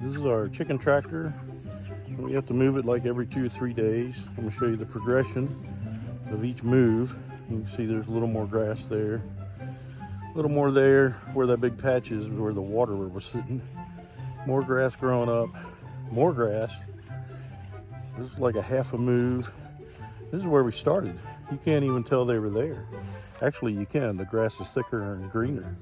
This is our chicken tractor. We have to move it like every two or three days. I'm gonna show you the progression of each move. You can see there's a little more grass there. A little more there where that big patch is where the water was sitting. More grass growing up, more grass. This is like a half a move. This is where we started. You can't even tell they were there. Actually, you can. The grass is thicker and greener.